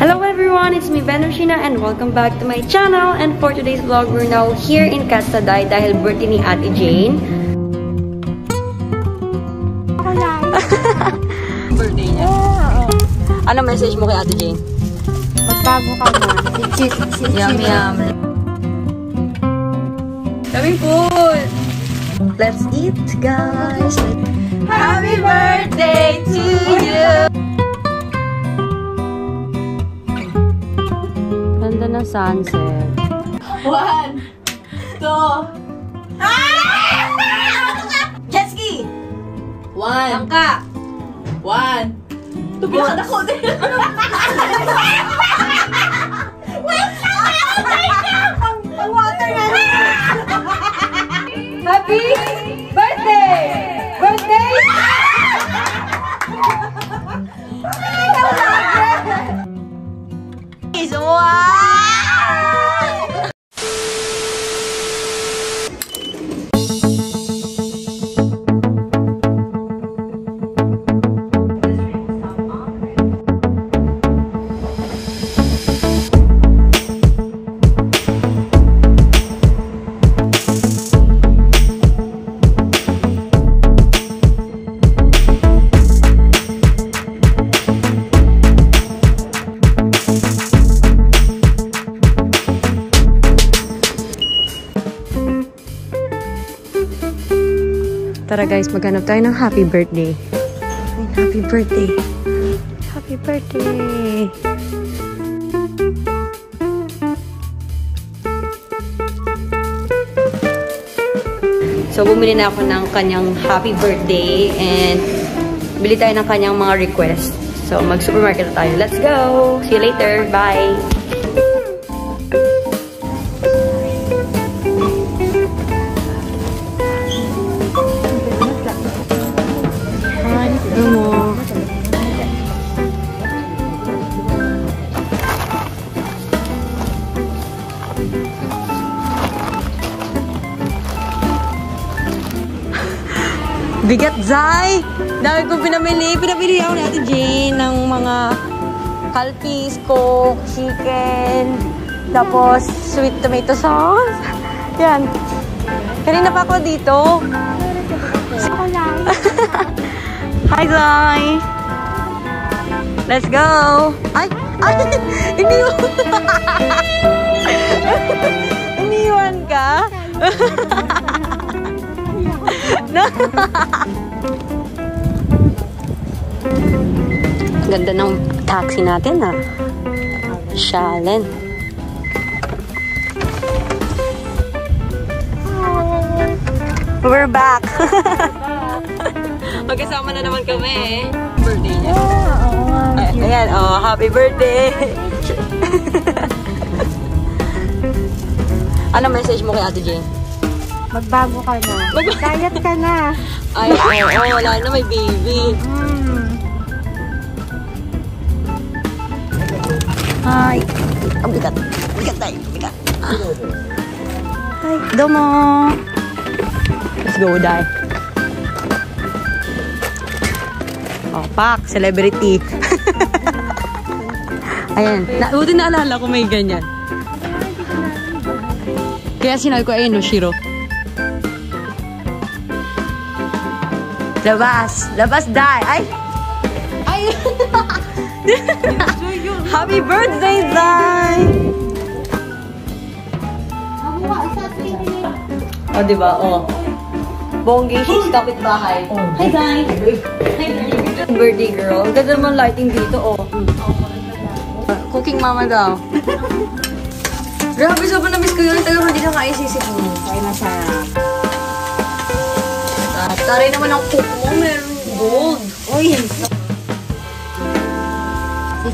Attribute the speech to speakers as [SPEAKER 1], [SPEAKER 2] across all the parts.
[SPEAKER 1] Hello everyone, it's me Venushina and welcome back to my channel. And for today's vlog, we're now here in Castaday dahil birthday ni Ate Jane. birthday niya. Ano message mo kay Ate Jane?
[SPEAKER 2] Magbago ka na.
[SPEAKER 1] Yum, yum. Coming food! Let's eat, guys! Happy birthday to you! Ganda ng sunset.
[SPEAKER 3] One, two, Jet ski! One. Langka. One. Tubilakan ako din. Wait lang! Wait lang! Pang water na
[SPEAKER 1] Happy birthday! Birthday!
[SPEAKER 3] Wow!
[SPEAKER 1] Tara guys, maghanap tayo ng happy birthday. Ay, happy birthday. Happy birthday. So, bumili na ako ng kanyang happy birthday and bili tayo ng kanyang mga request. So, mag-supermarket tayo. Let's go! See you later. Bye! Zay! Dami kong pinamili. Pinamili ako ni Ate Jane ng mga kalpis, coke, chicken, tapos sweet tomato sauce. Yan. Kanina pa ako dito.
[SPEAKER 2] Ako.
[SPEAKER 1] Hi, Zay! Let's go! Ay! Ay! Iniwan! Iniwan ka? no. Ganda ng taxi natin, ah. Shalen. We're back! Magkasama na naman kami, eh. Birthday niya. Ay, ayan, oh, happy birthday! ano message mo kay Ate Jane?
[SPEAKER 2] Magbago ka na. Diet ka na.
[SPEAKER 1] Ay, oo, oh, wala na, may baby.
[SPEAKER 2] Mm.
[SPEAKER 1] Hi. Ang bigat. Bigat tayo. Bigat. Hi. Domo. Let's go, Dai. Oh, pak. Celebrity. Ayan. Na, buti naalala ko may ganyan. Kaya sinabi ko, ayun, Shiro. Labas. Labas, Dai. Ay. Ay. Happy birthday, Zay! O, oh, diba? O. Oh. Bonggi, she's kapitbahay. Oh. Hi, Zay! Hi, Zay! Birthday girl. Ang ganda naman lighting dito, o. Oh. Cooking mama daw. Grabe, sobrang na-miss ko yun. Talagang hindi na kaya sisip mo.
[SPEAKER 2] Kaya na siya.
[SPEAKER 1] Taray naman ang cook mo. Meron gold.
[SPEAKER 2] Uy!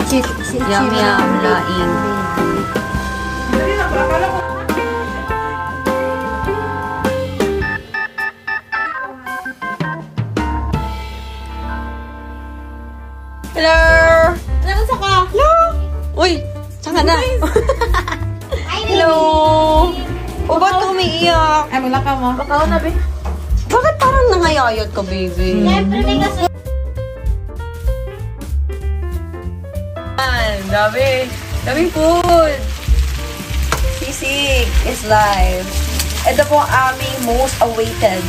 [SPEAKER 2] Si si
[SPEAKER 1] Yum, yum, laing. Hello!
[SPEAKER 3] Nasaan ka?
[SPEAKER 1] Hello! Uy! Saan ka na? Hello! O, ba't umiiyak?
[SPEAKER 3] Ay, wala ka mo. Baka na, be.
[SPEAKER 1] Bakit parang nangayayat ka, baby?
[SPEAKER 3] Siyempre, may kasi.
[SPEAKER 1] And
[SPEAKER 3] Grabe. Daming food. Sisig is live. Ito po ang aming most awaited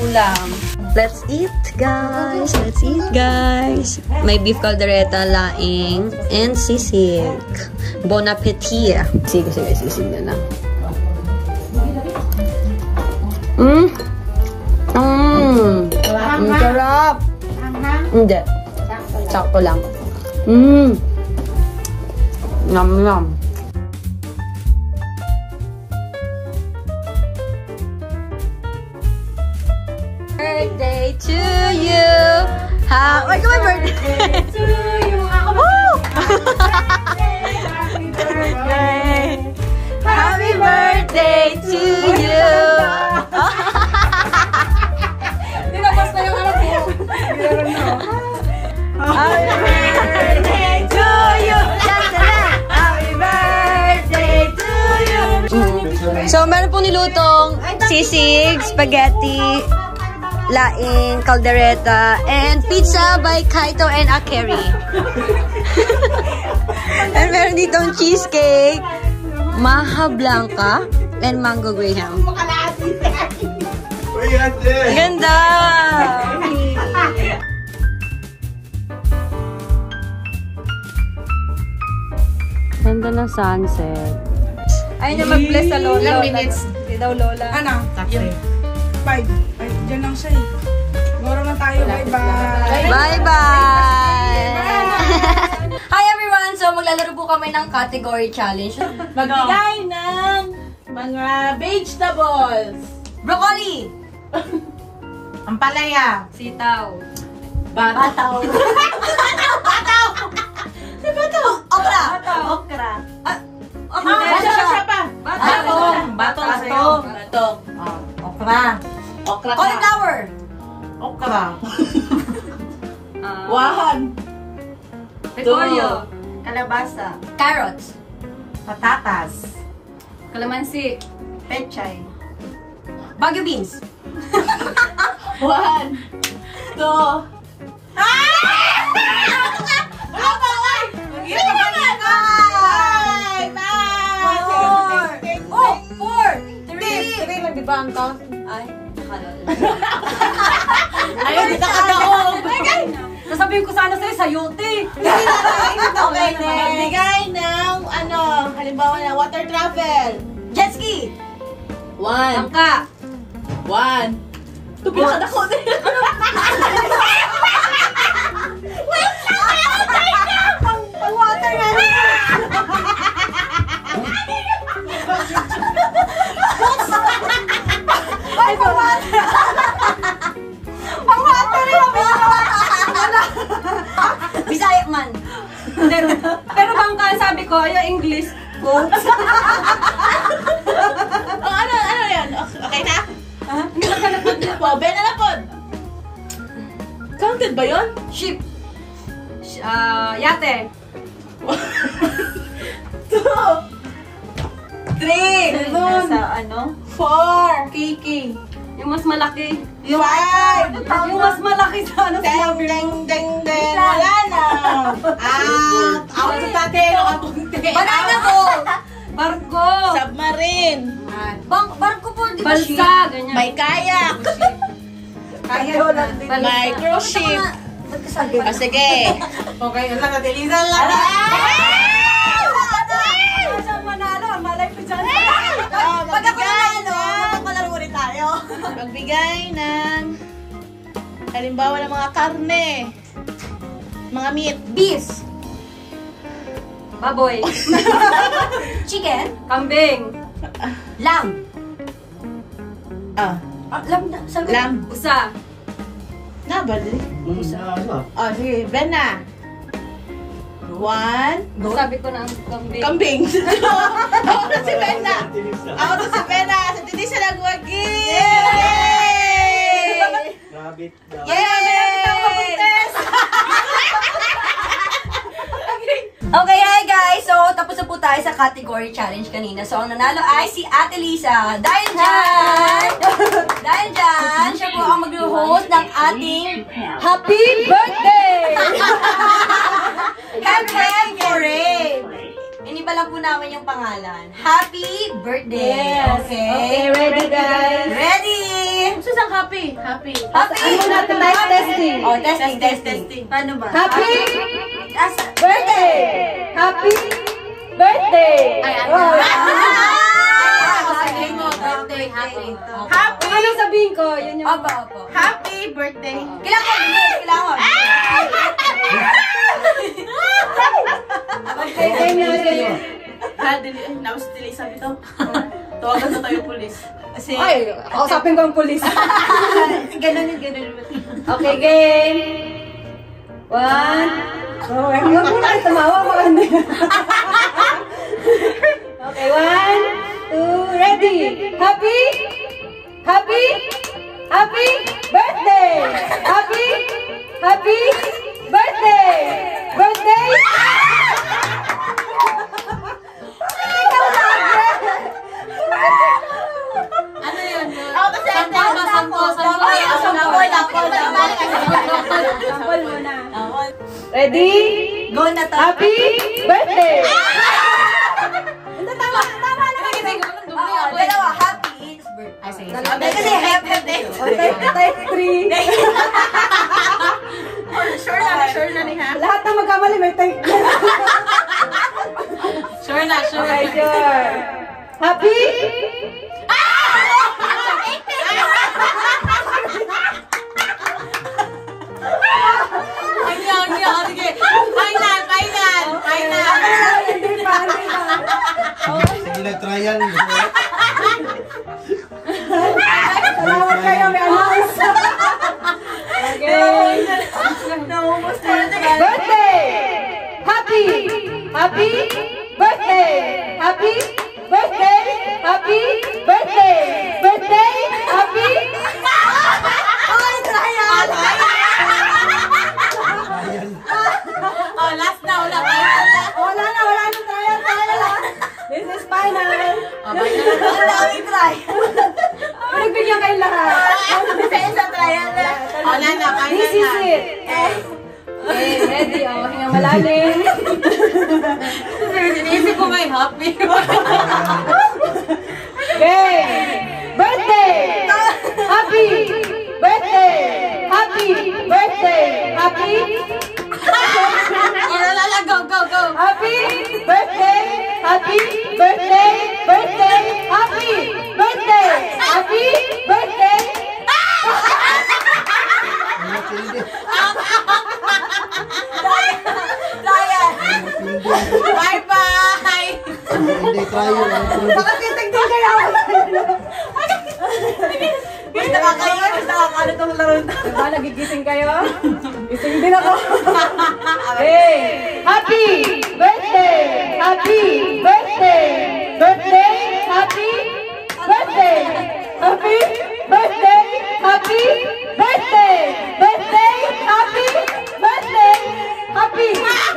[SPEAKER 3] ulam. Let's eat, guys. Let's eat, guys. May beef caldereta, laing, and sisig. Bon appetit. Sige, sige, sisig na lang. Mmm. Mmm. Ang sarap. Hindi. Sakto lang. Mmm. Yum, yum. Birthday to you. Ha Oy, my birthday.
[SPEAKER 4] To you. Ako
[SPEAKER 3] Woo!
[SPEAKER 4] Happy birthday.
[SPEAKER 3] Happy birthday to you. So, meron pong nilutong sisig, spaghetti, laing, caldereta, and pizza by Kaito and Akeri. and meron ditong cheesecake, maha blanca, and mango graham. Ganda! Ganda ng sunset.
[SPEAKER 2] Ayun na mag-bless sa lola.
[SPEAKER 5] Ilang minutes?
[SPEAKER 2] Hindi daw lola.
[SPEAKER 5] Ano? Yun. Five. Ay, dyan lang siya eh. Moro na tayo. Bye-bye.
[SPEAKER 3] Bye-bye! Hi everyone! So, maglalaro po kami ng category challenge.
[SPEAKER 5] Magbigay ng mga vegetables.
[SPEAKER 3] Broccoli!
[SPEAKER 5] Ampalaya.
[SPEAKER 2] Sitaw.
[SPEAKER 5] Bataw.
[SPEAKER 3] Okra!
[SPEAKER 2] Okra.
[SPEAKER 3] Okra.
[SPEAKER 2] Ah,
[SPEAKER 5] Wahan.
[SPEAKER 2] Repolyo.
[SPEAKER 4] Kalabasa.
[SPEAKER 3] Carrots!
[SPEAKER 5] Patatas.
[SPEAKER 2] Kalamansi.
[SPEAKER 4] Pechay.
[SPEAKER 3] Baguio beans!
[SPEAKER 5] One. Two.
[SPEAKER 3] Oh! Four! Three!
[SPEAKER 4] Three lang, di ba ang count?
[SPEAKER 3] Ay, nakala.
[SPEAKER 5] Ayun, dito ka daog.
[SPEAKER 2] Sasabihin ko sana sa'yo, sayote.
[SPEAKER 5] Okay, magbigay ng ano, halimbawa na water travel.
[SPEAKER 3] Jet ski!
[SPEAKER 5] One.
[SPEAKER 2] Langka.
[SPEAKER 5] One. Ito pinakadako din.
[SPEAKER 4] Pang-water na
[SPEAKER 3] Ay,
[SPEAKER 2] yung English, goats.
[SPEAKER 5] Oh, ano, ano yan? Okay na?
[SPEAKER 2] Hindi ka na
[SPEAKER 5] Po, Ben na pod. Counted ba yun?
[SPEAKER 2] Ship. Sh- Ah, yate.
[SPEAKER 5] Two.
[SPEAKER 2] Three.
[SPEAKER 4] Nasa ano?
[SPEAKER 5] Four.
[SPEAKER 2] Kiki. Yung mas malaki.
[SPEAKER 5] Five.
[SPEAKER 2] Yung mas malaki sa ano
[SPEAKER 5] Deng,
[SPEAKER 2] sinabi
[SPEAKER 5] deng,
[SPEAKER 2] mo.
[SPEAKER 5] deng, deng. Wala na. Ah, ako sa tatero.
[SPEAKER 3] Banana boat!
[SPEAKER 2] Barko.
[SPEAKER 5] Submarine.
[SPEAKER 3] Bang, barko po, di ba?
[SPEAKER 2] Balsa. Ganyan.
[SPEAKER 5] May kayak.
[SPEAKER 4] Kaya lang din.
[SPEAKER 5] May cruise ship. Ah, sige.
[SPEAKER 4] Okay, wala na. Tilisan lang.
[SPEAKER 2] Sa manalo, malay ko dyan.
[SPEAKER 5] Oh,
[SPEAKER 3] Pag ako nanalo,
[SPEAKER 5] magbigay ng, halimbawa ng mga karne. Mga meat.
[SPEAKER 3] Beef,
[SPEAKER 2] Baboy.
[SPEAKER 3] chicken,
[SPEAKER 2] Kambing.
[SPEAKER 3] lamb.
[SPEAKER 5] Ah,
[SPEAKER 3] Ah, lamb na. Sabi
[SPEAKER 5] lamb.
[SPEAKER 2] Usa.
[SPEAKER 5] Na, ba? Oh, sige. Ben na. One.
[SPEAKER 2] Sabi ko na ang kambing.
[SPEAKER 5] Kambing. Ako na si Bena. Ako na si Bena. Sa titi sa nagwagi. Yay!
[SPEAKER 6] Rabbit daw.
[SPEAKER 5] Yay!
[SPEAKER 3] Okay, hi guys! So, tapos na po tayo sa category challenge kanina. So, ang nanalo ay si Ate Lisa. Dahil dyan, dahil dyan, siya po ang mag-host ng ating Happy Birthday! Happy Birthday! Iniba lang po namin yung pangalan. Happy birthday!
[SPEAKER 2] Yes.
[SPEAKER 3] Okay.
[SPEAKER 2] Okay, ready, guys?
[SPEAKER 3] Ready!
[SPEAKER 5] Susang happy. Happy.
[SPEAKER 3] Happy!
[SPEAKER 2] Ano natin tayo testing?
[SPEAKER 3] Oh, testing,
[SPEAKER 5] Testing.
[SPEAKER 3] Paano ba?
[SPEAKER 2] Happy
[SPEAKER 3] Asa-
[SPEAKER 2] birthday! Happy birthday!
[SPEAKER 5] Ay, ano?
[SPEAKER 3] Ah,
[SPEAKER 5] Sabihin mo, birthday, happy.
[SPEAKER 2] Happy! Ano sabihin ko? Yun yung...
[SPEAKER 3] Opo, opo.
[SPEAKER 5] Happy birthday.
[SPEAKER 3] Kailangan, bilis, kailangan.
[SPEAKER 2] Okay, game na kayo.
[SPEAKER 5] Ha, dili. Nawas dili sabi to. Tawagan na tayo pulis.
[SPEAKER 3] Kasi,
[SPEAKER 2] Ay, kausapin ko ang polis.
[SPEAKER 3] ganun yun, ganun yun.
[SPEAKER 2] Okay, game. One. Oh, huwag mo na tumawa ko. okay, one, two, ready. Happy? Happy? Happy birthday! Happy? Happy Ready?
[SPEAKER 3] Go na to.
[SPEAKER 2] Happy birthday!
[SPEAKER 3] Hindi, tama, tama na. Oo, dalawa, happy is birthday.
[SPEAKER 5] Ay, sige.
[SPEAKER 3] Dalawa. Kasi happy birthday.
[SPEAKER 2] O, type, type 3.
[SPEAKER 5] Sure na, sure na ni ha?
[SPEAKER 2] Lahat na magkamali may type
[SPEAKER 5] Sure na, sure.
[SPEAKER 2] Okay, sure. Happy?
[SPEAKER 5] Final.
[SPEAKER 2] Hindi pa, hindi pa.
[SPEAKER 6] Sige na trial.
[SPEAKER 2] Salamat kayo, may announce. Okay. Birthday! Happy! Happy
[SPEAKER 5] Wala
[SPEAKER 3] kami trial.
[SPEAKER 2] Pinagbigyan kayo lahat.
[SPEAKER 3] Isa isa trial.
[SPEAKER 5] Oh, wala na,
[SPEAKER 2] This is
[SPEAKER 5] na.
[SPEAKER 2] it. Okay, ready. Oh, hinga malalim.
[SPEAKER 5] Sinisip ko may happy.
[SPEAKER 2] Okay. Birthday! Happy! Birthday! Happy! Birthday! Happy!
[SPEAKER 5] Oh, wala na, go, go, go.
[SPEAKER 2] Happy! Birthday! Happy! Birthday! Birthday! Happy! Birthday! Happy! Birthday!
[SPEAKER 6] Matindi.
[SPEAKER 5] Bye-bye.
[SPEAKER 6] Hindi trial. Matindi.
[SPEAKER 2] Bakit titignan kayo?
[SPEAKER 3] Mas nakakaya, mas nakakano tong laro na.
[SPEAKER 2] Diba, nagigising kayo? Gising din ako. Happy birthday! Happy birthday! Birthday! Happy birthday! Happy birthday! Happy birthday! Birthday! Happy birthday! Happy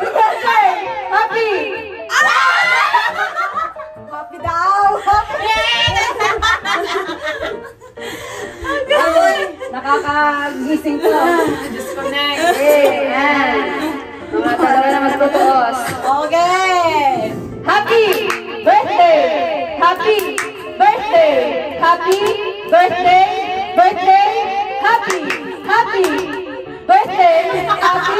[SPEAKER 2] birthday! Happy! Happy daw! Ay, nakakagising to.
[SPEAKER 5] Disconnect.
[SPEAKER 2] Okay, yan. Mga tutuos.
[SPEAKER 3] Okay.
[SPEAKER 2] Happy birthday! Happy birthday! Happy birthday! Birthday! Happy! Happy! Birthday! Happy!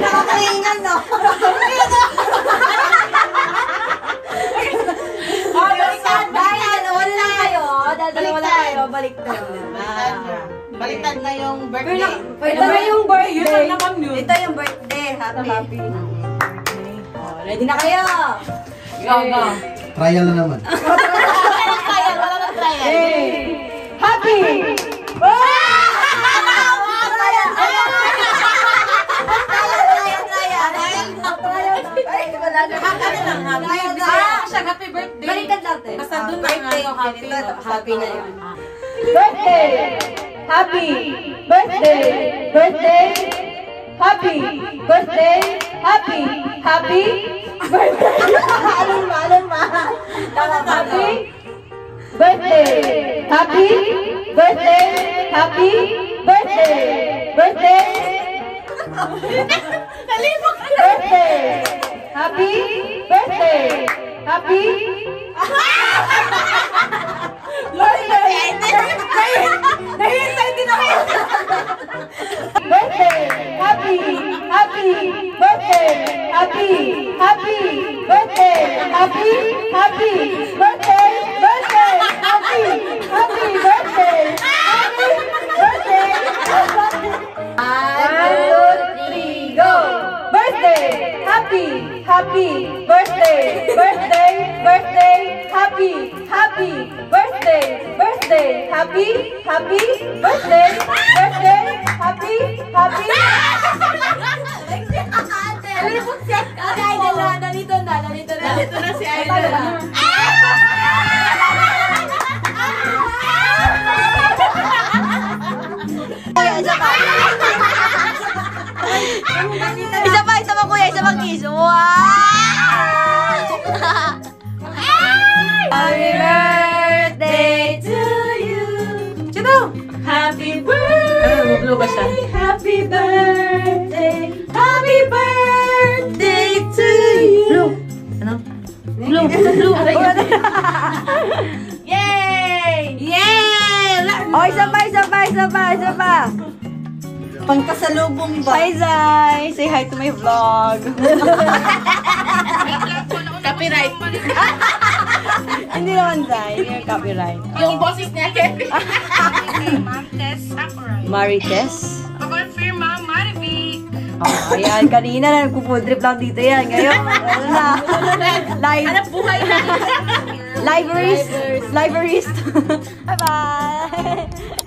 [SPEAKER 3] Nakakaingan, no? Baliktad, na. Baliktad.
[SPEAKER 5] Baliktad na yung birthday.
[SPEAKER 2] Ito na yung birthday.
[SPEAKER 3] Ito yung birthday. Happy.
[SPEAKER 2] Happy.
[SPEAKER 3] Oh, ready na kayo?
[SPEAKER 5] Go, go.
[SPEAKER 6] Trial na naman.
[SPEAKER 5] Walang trial, wala nang trial.
[SPEAKER 2] Happy!
[SPEAKER 5] Ah, happy birthday.
[SPEAKER 3] Baliktad natin.
[SPEAKER 5] Basta dun na
[SPEAKER 3] birthday.
[SPEAKER 5] ano, happy.
[SPEAKER 3] Happy na yun.
[SPEAKER 2] Birthday! Happy! Birthday! Birthday! Happy! Birthday! Happy! Happy! Birthday! Alam mo, alam mo. Happy! Birthday! Happy! Birthday! Happy! Birthday! Birthday! Birthday! happy birthday. Happy happy birthday.
[SPEAKER 5] Happy birthday. Happy birthday to you.
[SPEAKER 3] Blue. Ano? Blue. Blue.
[SPEAKER 5] Yay! Yay!
[SPEAKER 3] Oh, isa pa, isa pa, isa pa, isa pa.
[SPEAKER 5] Pangkasalubong
[SPEAKER 3] Hi, Zai! Say hi to my vlog.
[SPEAKER 5] Copyright.
[SPEAKER 3] Hindi naman, Zai. Hindi yung copyright.
[SPEAKER 5] Yung boses niya, Kevin.
[SPEAKER 3] Marites.
[SPEAKER 7] Pa-confirm, ma'am. Marivic.
[SPEAKER 3] Oh, ayan. Kanina na nagpo-food trip lang dito yan. Ngayon, ano na. Live.
[SPEAKER 5] Hanap buhay na.
[SPEAKER 3] Liverist. Liverist. Bye-bye.